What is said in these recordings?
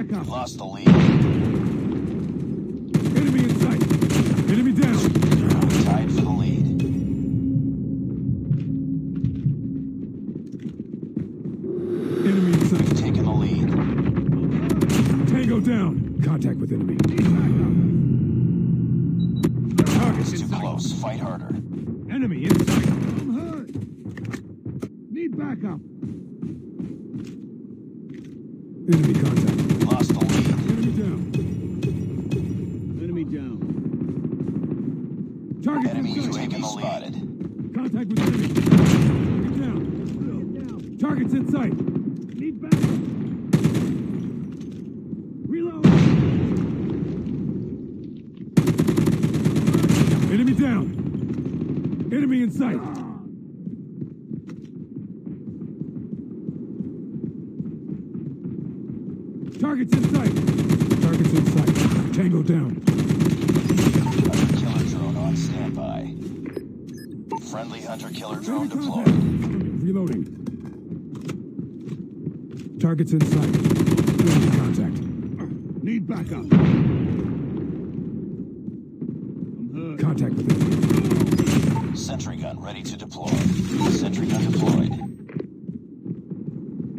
Need backup. Lost the lead. Enemy in sight. Enemy down. Tied for the lead. Enemy in sight. Taking the lead. Tango down. Contact with enemy. Targets It's too sight. close. Fight harder. Enemy in sight. I'm hurt. Need backup. Enemy contact. Lost the lead. Enemy down. Enemy down. Target Enemy in sight. UAV spotted. Contact with enemy. Get down. Targets in sight. Need backup. Reload. Enemy down. Enemy in sight. Targets in sight. Targets in sight. Tango down. Hunter killer drone on standby. Friendly hunter killer drone contact. deployed. Reloading. Targets in sight. Enemy contact. Need backup. I'm hurt. Contact with enemy. Sentry gun ready to deploy. Sentry gun deployed.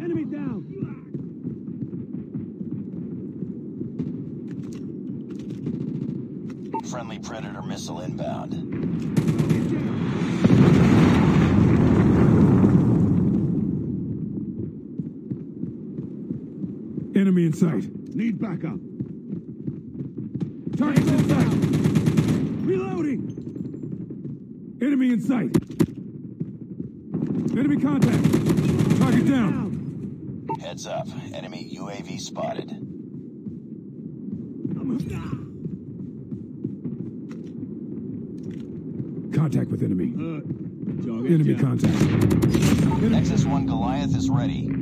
Enemy down. Friendly predator missile inbound. Enemy in sight. Need backup. Target in sight. Reloading. Enemy in sight. Enemy contact. Target down. Heads up. Enemy UAV spotted. Contact with enemy. Uh, enemy contact. XS-1 Goliath is ready.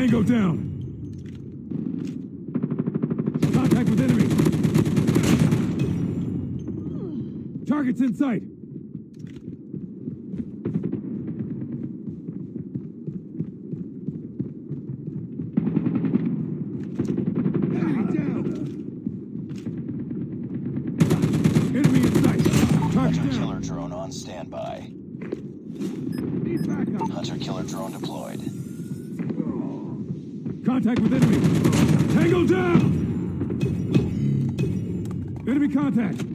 Tango down. Contact with enemy. Targets in sight. Contact!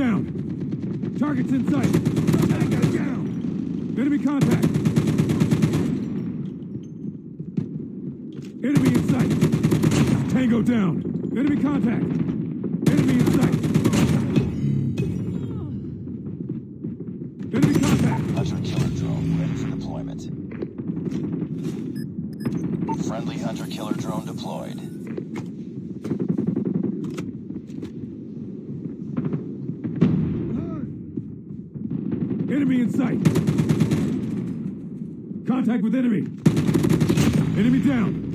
down. Target's in sight. Tango down. Enemy contact. Enemy in sight. Tango down. Enemy contact. with enemy. Enemy down.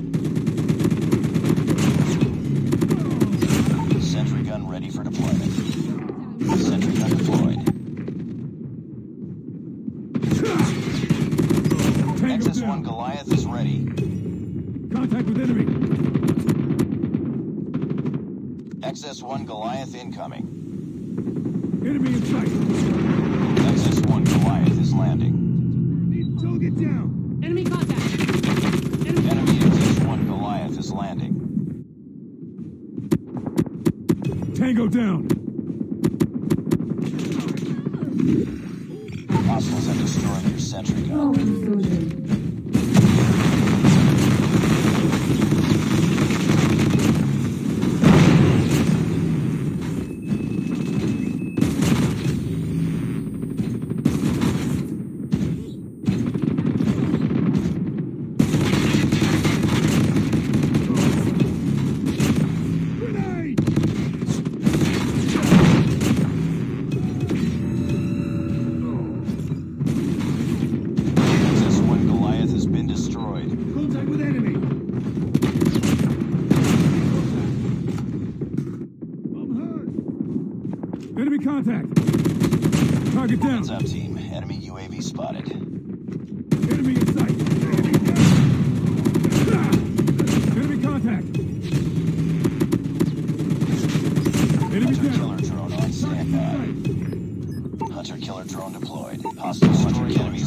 Tango down. Hostiles have destroyed your sentry gun.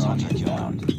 Sergeant, you're out.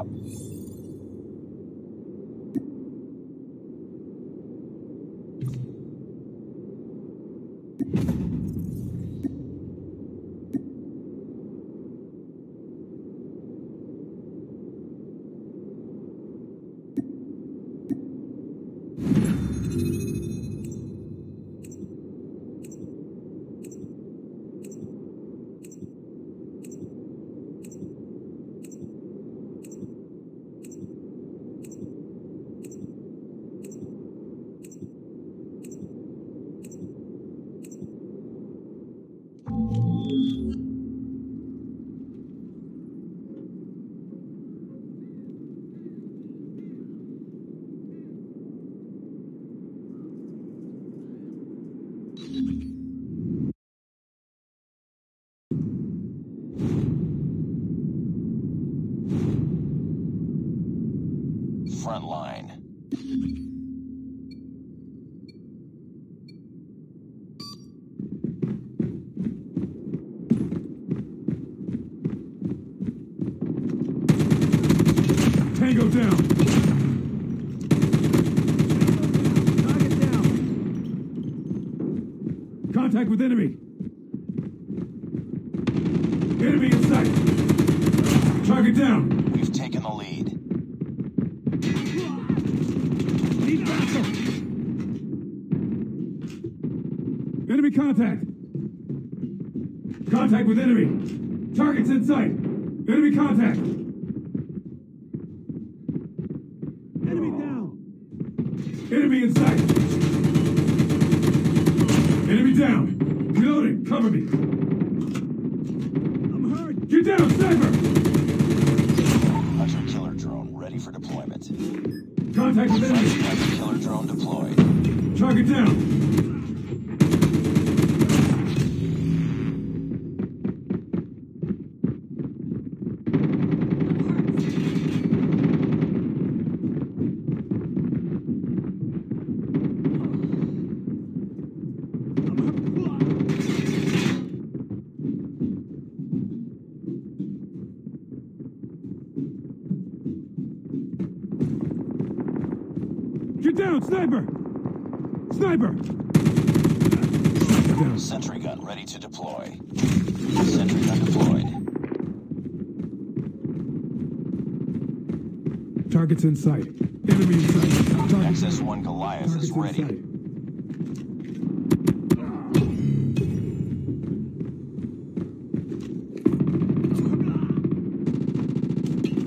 あ。Contact with enemy. Enemy in sight. Target down. We've taken the lead. Need. Enemy contact. Contact with enemy. Targets in sight. Enemy contact. Down. Get down, sniper! Sniper! Sniper. Sentry gun ready to deploy. Sentry gun deployed. Targets in sight. Enemy in sight. Target XS-1 Goliath Targets is in ready. sight.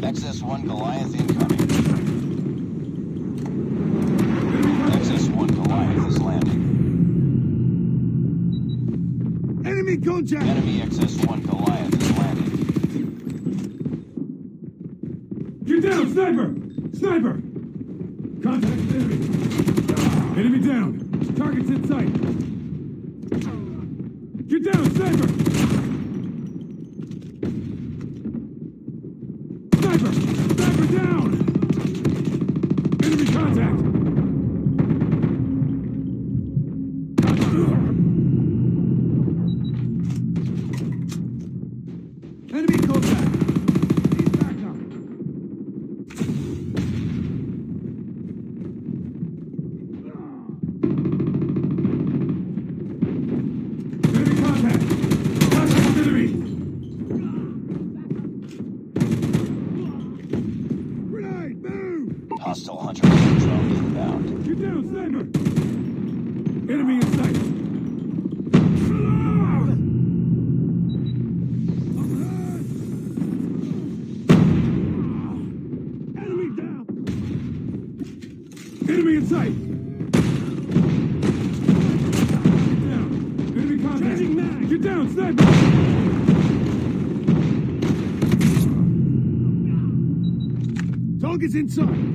XS-1 Goliath is inside.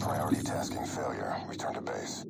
Priority tasking failure. Return to base.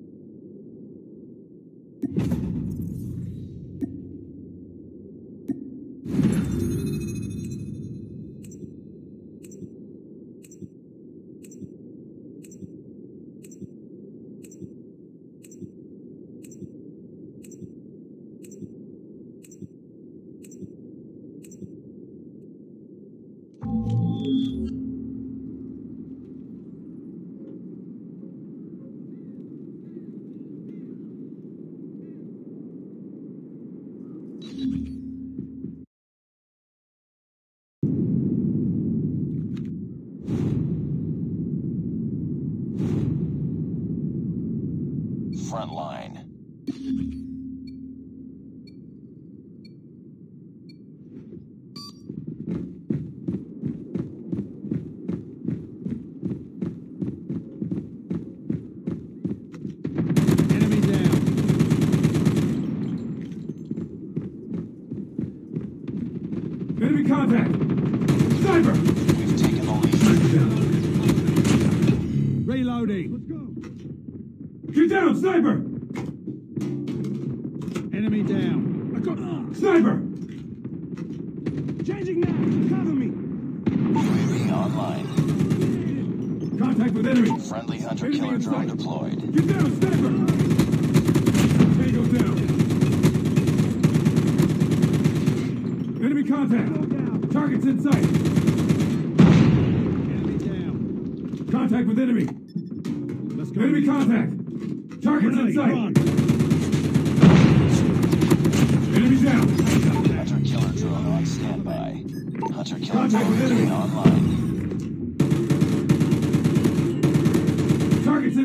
sniper!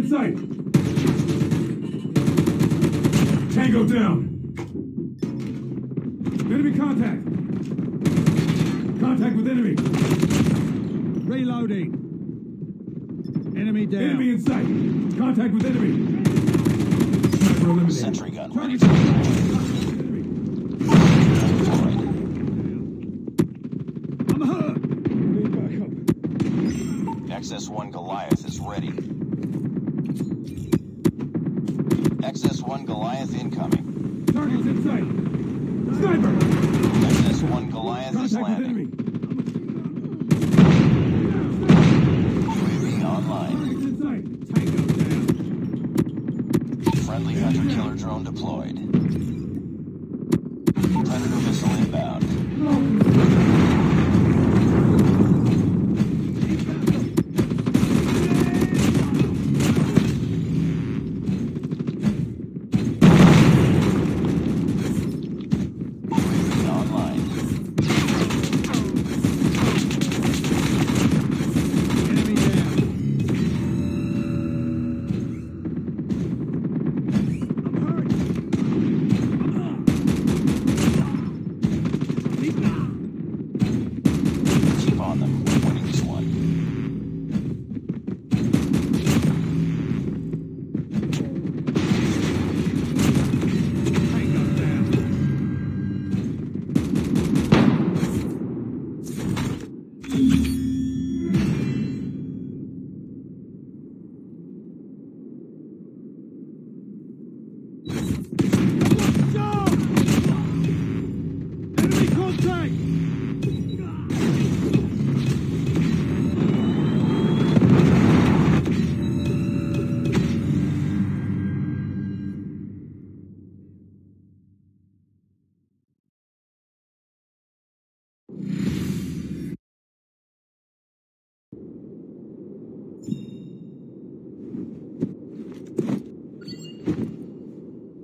sight! Tango down! Enemy contact! Contact with enemy! Reloading! Enemy down! Enemy in sight! Contact with enemy! Sniper eliminated. Sentry gun ready. I'm hurt! XS1 Goliath is ready.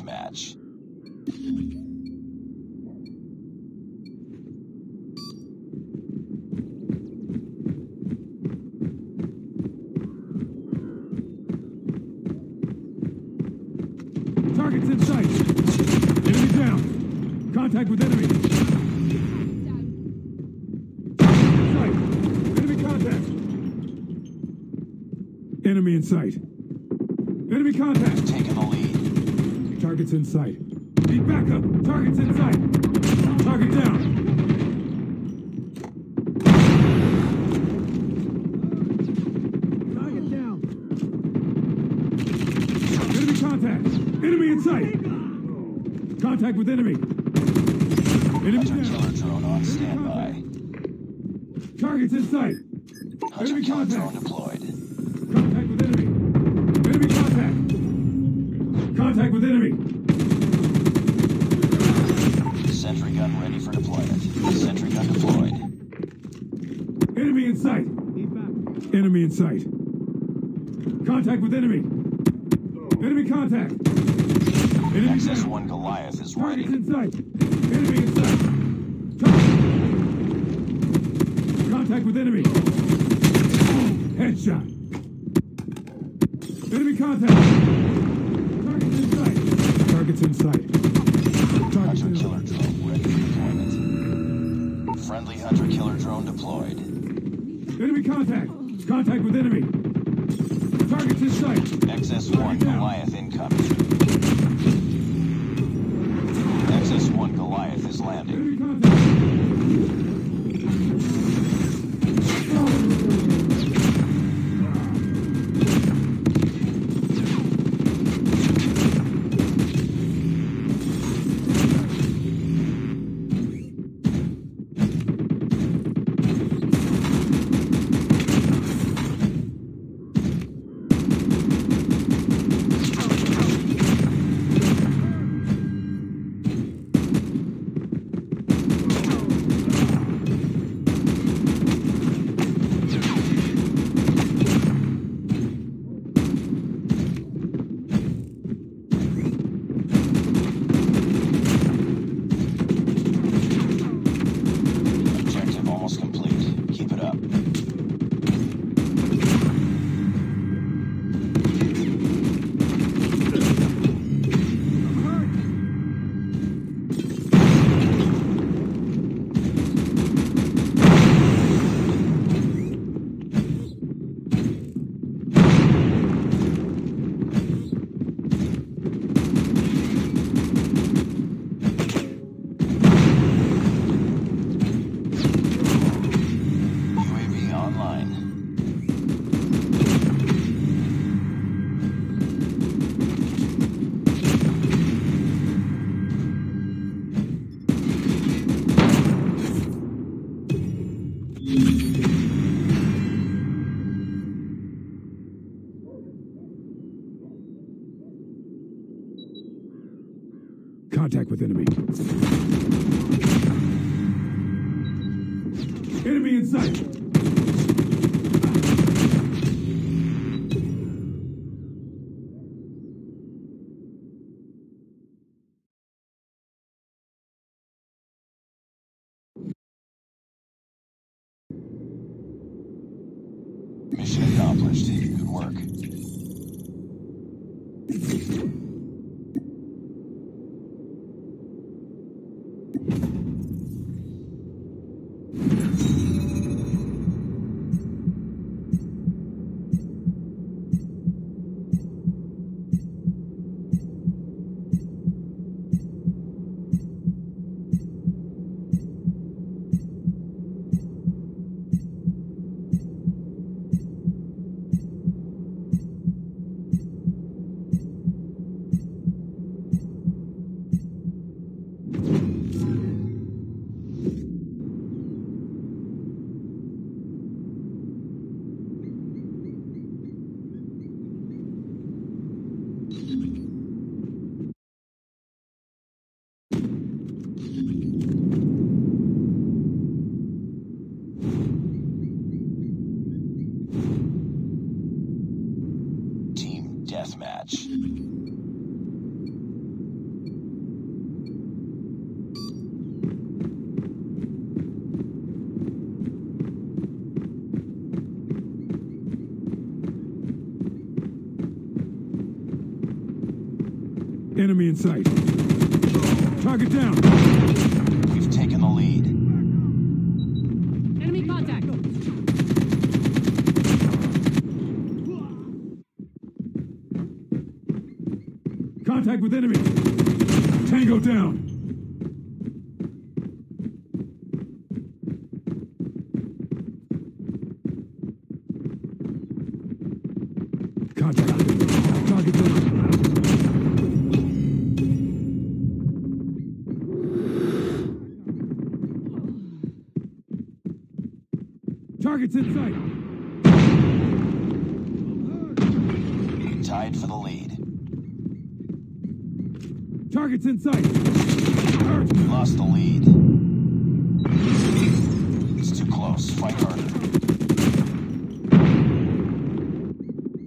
Deathmatch. Targets in sight. Enemy down. Contact with enemy. Sight. Enemy contact. Enemy in sight. Enemy contact. Taking the lead. Targets in sight. Need backup. Targets in sight. Target down. Target down. Enemy contact. Enemy in sight. Contact with enemy. Enemy down. drone on standby. Targets in sight. Enemy. Contact Enemy in sight. Enemy in sight. Contact with enemy. Enemy contact. Enemy down. XS-1 Goliath is ready. Targets in sight. Enemy in sight. Target. Contact with enemy. Headshot. Enemy contact. Targets in sight. Targets in sight. Targets Hunter in killer drone ready for deployment. Friendly hunter killer drone deployed. Enemy contact. Contact with enemy. Targets in sight. XS-1 Goliath incoming. XS-1 Goliath is landing. Contact with enemy. Enemy in sight. In sight. Target down. We've taken the lead. Enemy contact. Contact with enemy. Tango down. Contact. Target down. Targets in sight. Tied for the lead. Targets in sight. Hurt. Lost the lead. It's too close. Fight harder.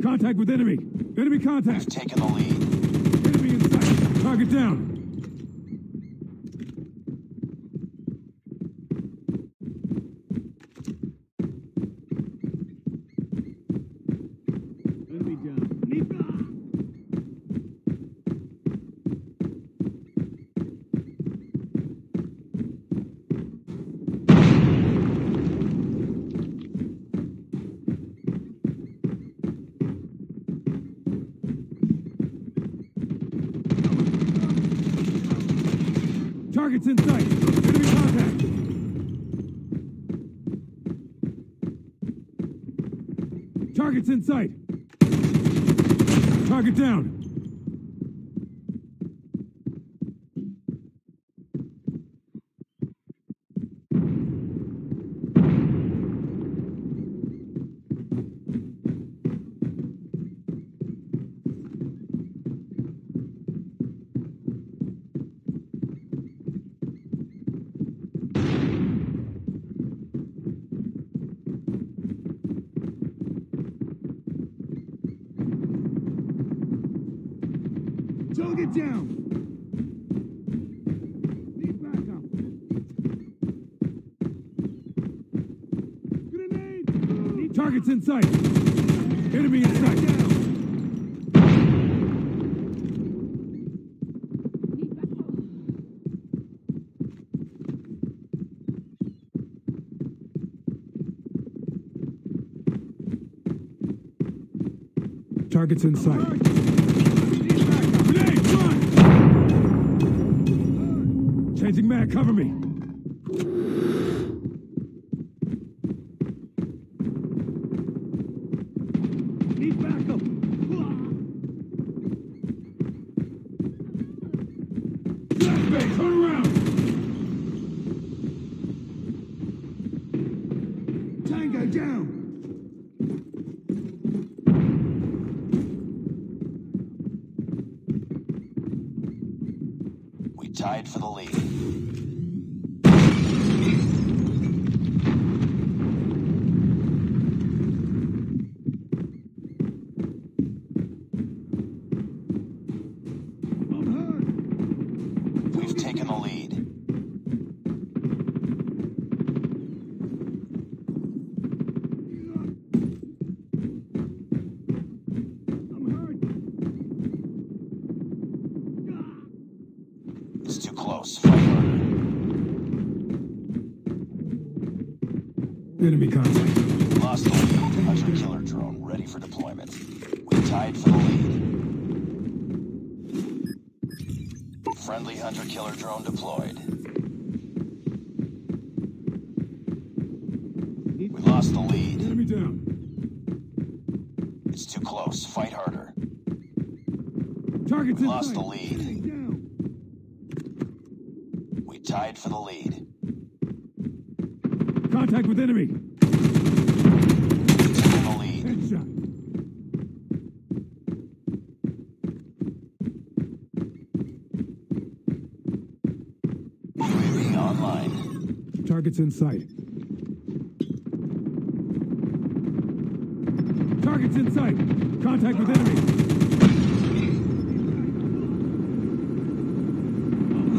Contact with enemy. Enemy contact. We've taken the lead. Enemy in sight. Target down. Enemy down. Nipa! Targets in sight. Enemy contact. Targets in sight. Target down. Targets in sight. Enemy in sight. Targets in sight. Cover me. Need backup! Turn around! Tango down! We tied for the lead. I'm hurt! We've taken the lead. Enemy contact. Lost the lead. Hunter killer drone ready for deployment. We tied for the lead. Friendly hunter killer drone deployed. We lost the lead. Enemy down. It's too close. Fight harder. Targets We lost the lead. We tied for the lead. Contact with enemy. Taking the lead. Headshot. UAV online. Targets in sight. Targets in sight. Contact with enemy.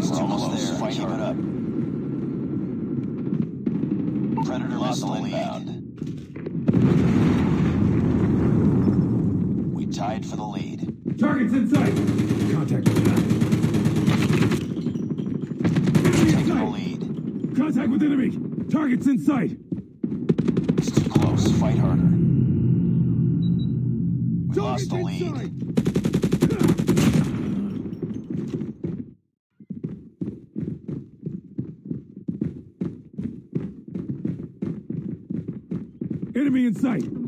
We're almost there. Keep it up. Predator missile inbound. We tied for the lead. Targets in sight. Contact with enemy. Enemy in Taking the lead. Contact with enemy. Targets in sight. It's too close. Fight harder. We lost the lead. Enemy in sight.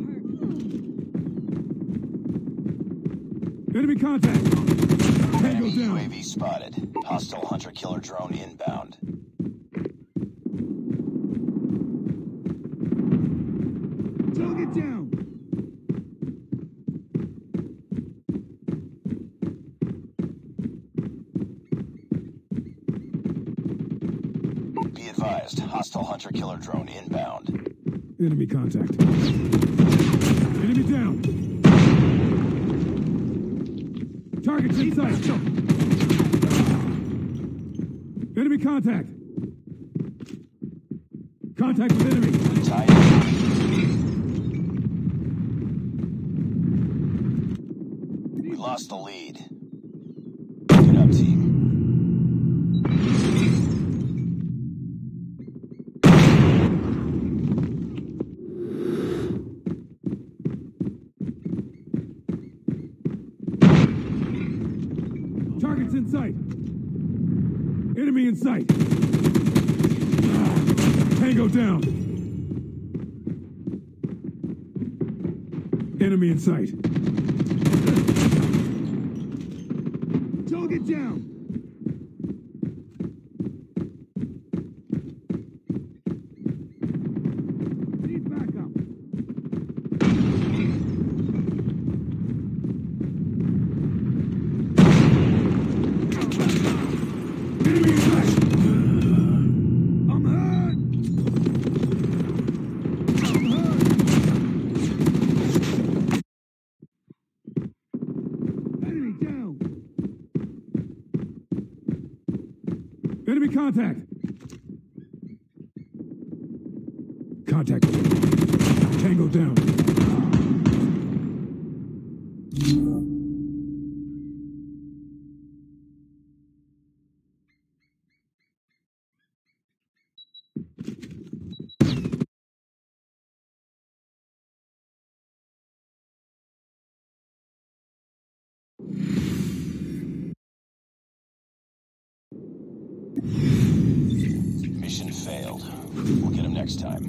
Enemy contact. Tango Enemy down. UAV spotted. Hostile hunter killer drone inbound. Target down. Be advised. Hostile hunter killer drone inbound. Enemy contact. Enemy down. Targets in. Enemy contact. Contact with enemy. Lead. We lost the lead. In sight. Enemy in sight. Ah, Tango down. Enemy in sight. Target down. Need backup. Enemy in sight. I'm hurt. I'm hurt. Enemy down. Enemy contact. Contact. Tango down. Mission failed. We'll get him next time.